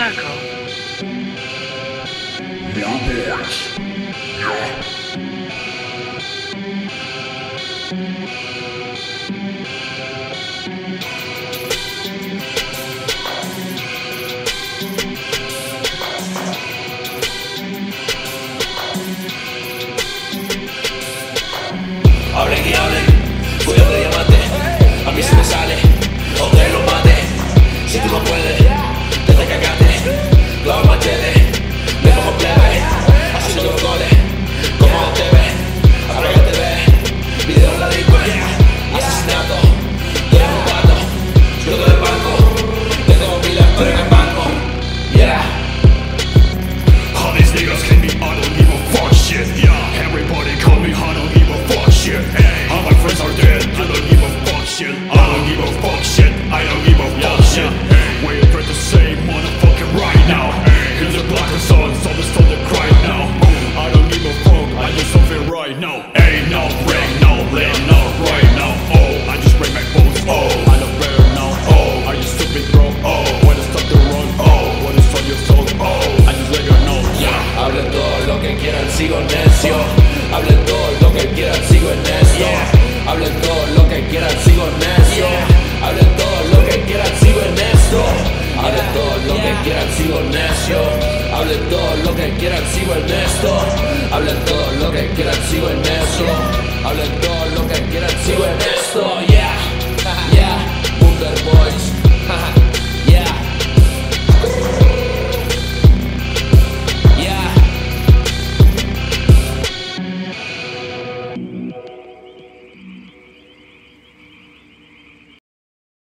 circle. More boys. Yeah. give a fuck shit. I don't give a fuck yeah, shit. Yeah. quieran, sigo en esto. Hablen todo lo que quieran, sigo en eso.